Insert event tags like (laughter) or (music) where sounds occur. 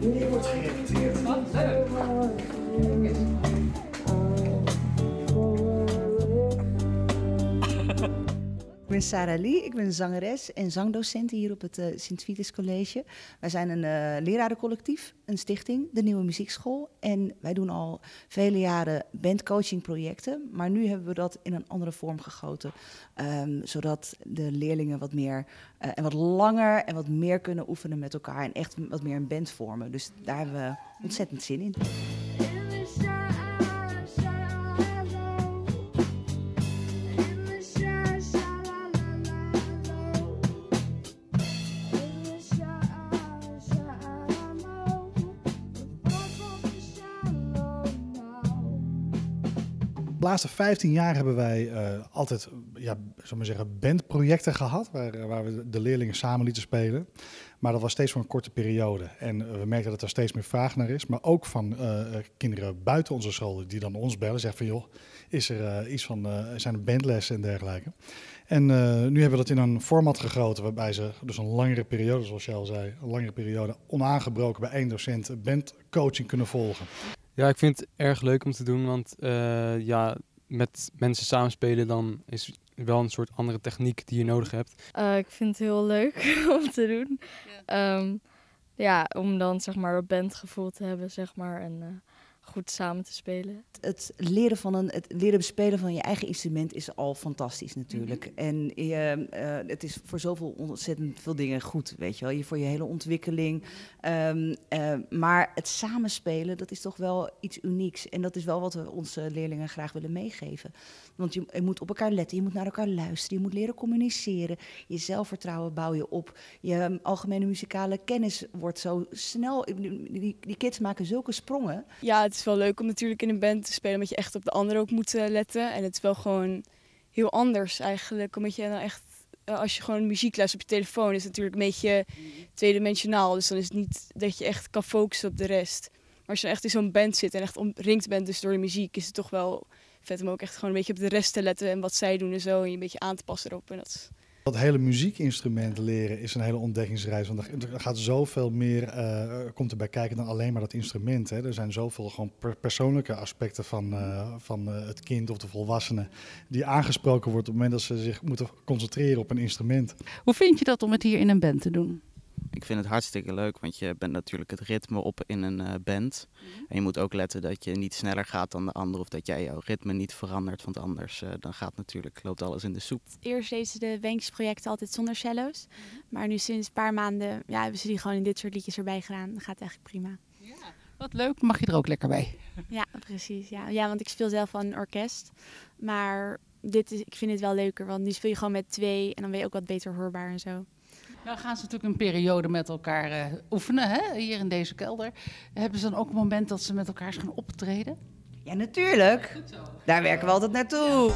Hier wordt gerepeteerd. Wat leuk. Ik ben Sarah Lee, ik ben zangeres en zangdocent hier op het eh, Sint-Vitus College. Wij zijn een eh, lerarencollectief, een stichting, de Nieuwe Muziekschool. En wij doen al vele jaren bandcoachingprojecten, maar nu hebben we dat in een andere vorm gegoten. ehm, zodat de leerlingen wat meer eh, en wat langer en wat meer kunnen oefenen met elkaar en echt wat meer een band vormen. Dus daar hebben we ontzettend zin in. De laatste 15 jaar hebben wij eh, altijd ja, maar zeggen, bandprojecten gehad, waar, eh, waar we de leerlingen samen lieten spelen. Maar dat was steeds voor een korte periode. En eh, we merken dat er steeds meer vraag naar is. Maar ook van kinderen buiten onze school die dan ons bellen. Zeggen van joh, is er iets van, zijn er bandlessen en dergelijke. En nu hebben we dat in een format gegoten waarbij ze dus een langere periode, zoals jij al zei, een langere periode onaangebroken bij één docent bandcoaching kunnen volgen. Ja, ik vind het erg leuk om te doen, want eh, ja, met mensen samenspelen dan is wel een soort andere techniek die je nodig hebt. Eh, ik vind het heel leuk (laughs) om te doen. Ja. ja, om dan zeg maar een bandgevoel te hebben, zeg maar. En eh, goed samen te spelen. het leren van een, het leren bespelen van je eigen instrument is al fantastisch natuurlijk. En je, eh, het is voor zoveel ontzettend veel dingen goed, weet je wel. Je, voor je hele ontwikkeling. Ehm, eh, maar het samenspelen, dat is toch wel iets unieks. En dat is wel wat we onze leerlingen graag willen meegeven. Want je, je moet op elkaar letten, je moet naar elkaar luisteren, je moet leren communiceren. Je zelfvertrouwen bouw je op. Je um, algemene muzikale kennis wordt zo snel. Die, die kids maken zulke sprongen. Ja, het is wel leuk om natuurlijk in een band te spelen, omdat je echt op de ander ook moet eh, letten. En het is wel gewoon heel anders eigenlijk, omdat je dan echt, eh, als je gewoon muziek luistert op je telefoon, is het natuurlijk een beetje tweedimensionaal. Dus dan is het niet dat je echt kan focussen op de rest. Maar als je echt in zo'n band zit en echt omringd bent dus door de muziek, is het toch wel vet om ook echt gewoon een beetje op de rest te letten en wat zij doen en zo. En je een beetje aan te passen erop. En dat. Dat hele muziekinstrument leren is een hele ontdekkingsreis. Want er gaat zoveel meer, eh, komt erbij kijken dan alleen maar dat instrument. Hè. Er zijn zoveel gewoon per- persoonlijke aspecten van, eh, van eh, het kind of de volwassene... die aangesproken wordt op het moment dat ze zich moeten concentreren op een instrument. Hoe vind je dat om het hier in een band te doen? Ik vind het hartstikke leuk, want je bent natuurlijk het ritme op in een eh, band. En je moet ook letten dat je niet sneller gaat dan de ander of dat jij jouw ritme niet verandert, want anders eh, dan gaat natuurlijk, loopt alles in de soep. Eerst deden ze de Wenkjesprojecten altijd zonder cello's. Maar nu sinds een paar maanden ja, hebben ze die gewoon in dit soort liedjes erbij gedaan. Dat gaat eigenlijk prima. Wat leuk, mag je er ook lekker bij? Ja, precies. Ja, ja want ik speel zelf al in een orkest. Maar dit is, ik vind het wel leuker, want nu speel je gewoon met twee en dan ben je ook wat beter hoorbaar en zo. Nou gaan ze natuurlijk een periode met elkaar eh, oefenen, hè? hier in deze kelder. Hebben ze dan ook een moment dat ze met elkaar gaan optreden? Ja, natuurlijk. Daar werken we altijd naartoe.